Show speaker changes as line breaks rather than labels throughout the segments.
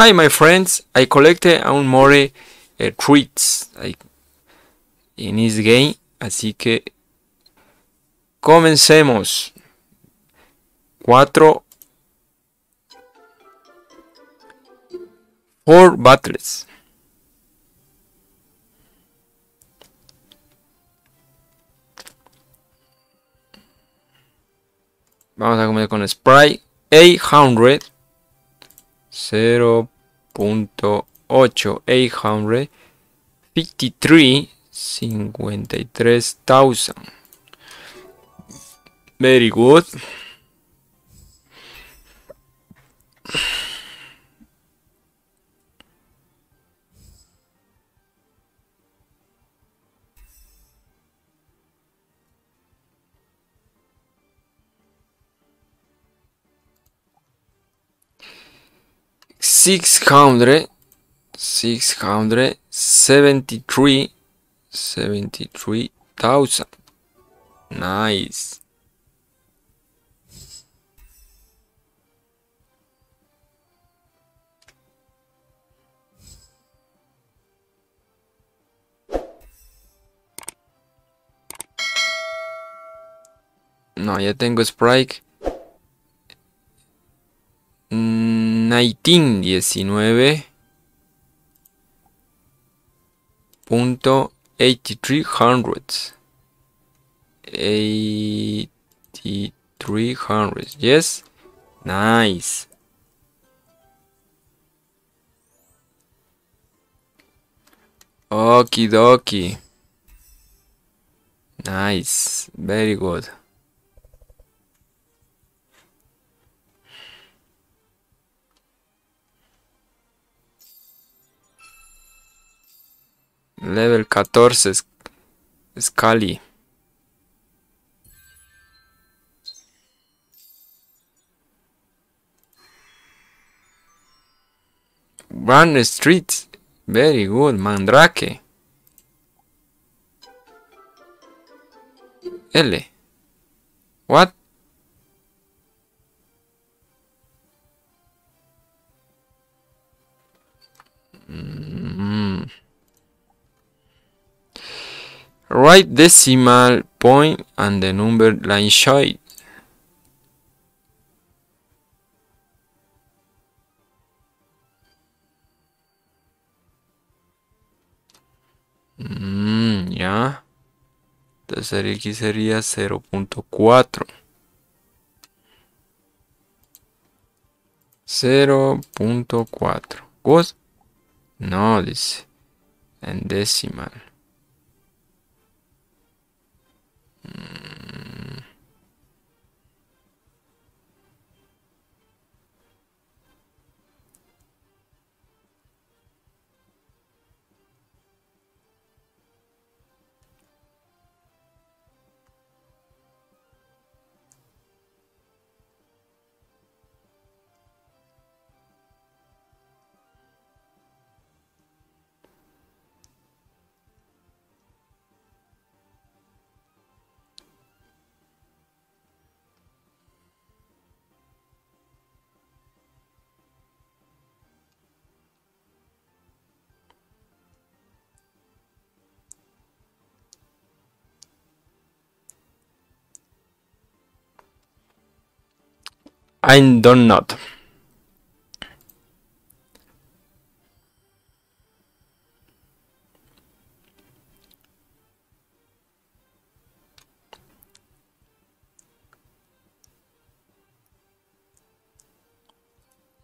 Hi, my friends. I collected un more uh, treats in this game. Así que comencemos. 4 Four battles. Vamos a comenzar con Sprite 800 0.8 800 53 53,000 very good six hundred six hundred seventy three seventy three thousand. Nice. No, ya tengo Sprite 1919 punto 8300 8300 yes nice. Okie dokie nice very good Level 14 Scali. Run Street. Very good. Mandrake. L. What? Write decimal point and the number line shown. Mm, ya. Entonces aquí sería 0.4. 0.4. Good. No, dice. En decimal. うん I don't know.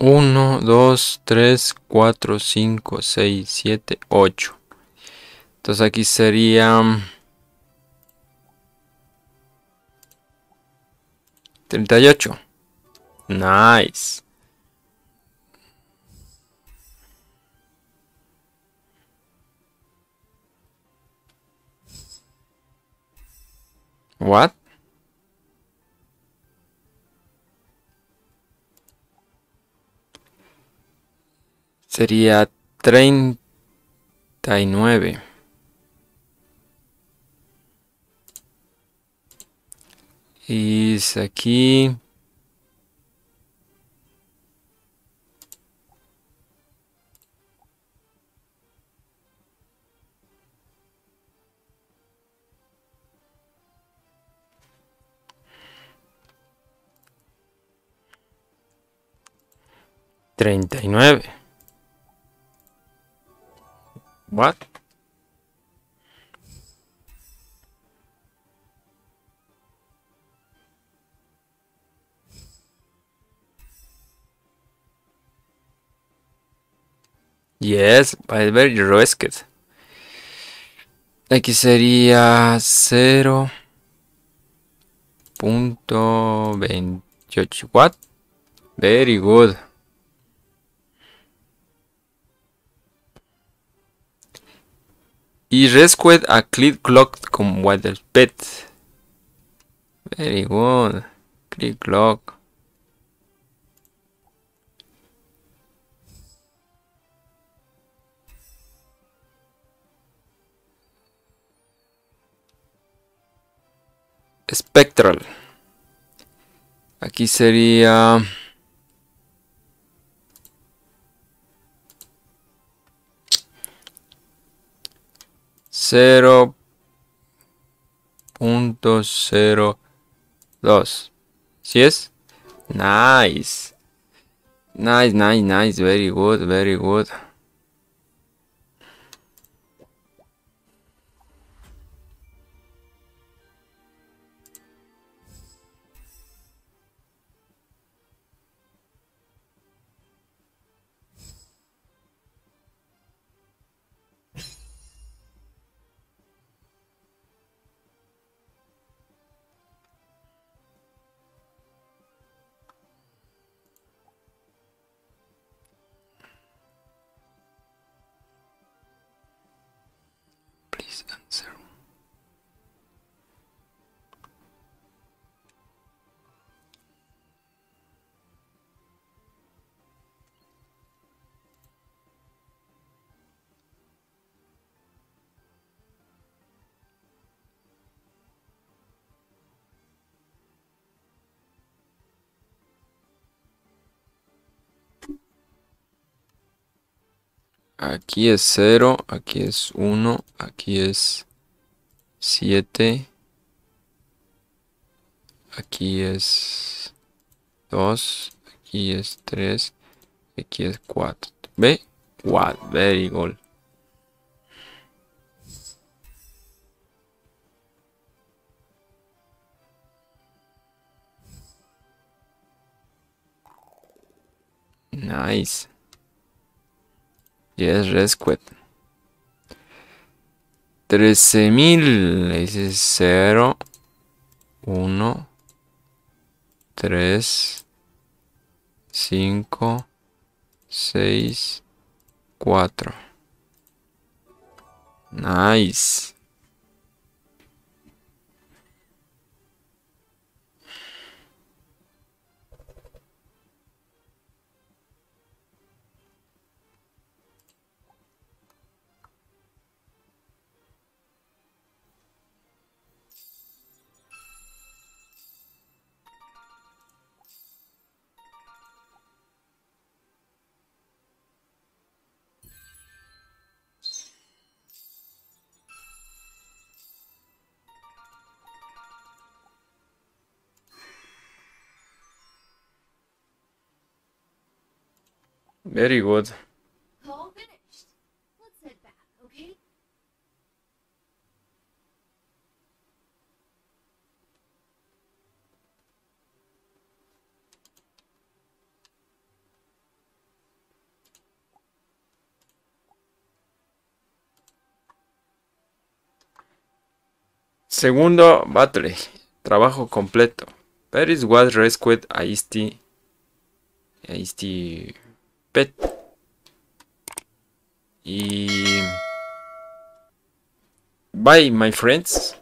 Uno, dos, tres, cuatro, cinco, seis, siete, ocho. Entonces aquí sería... 38. Nice. What? Sería treinta y nueve. Y aquí 39. What? Yes, by very risked. Aquí sería 0.28 What? Very good. Y rescued a click clock con Water Pet. Very good. Click clock. Spectral. Aquí sería... Cero punto cero dos. ¿Sí es? Nice. Nice, nice, nice. Very good, very good. Please answer. Aquí es 0, aquí es 1, aquí es 7, aquí es 2, aquí es 3, aquí es 4. ¿Ve? What? Very good. Nice. Yes, rescued. 13.000. Ese es 0, 1, 3, 5, 6, 4. Nice. Very good.
Call finished. Let's head back, okay?
Segundo battle. Trabajo completo. Paris was rescued a Isti. A Isti Bye, my friends.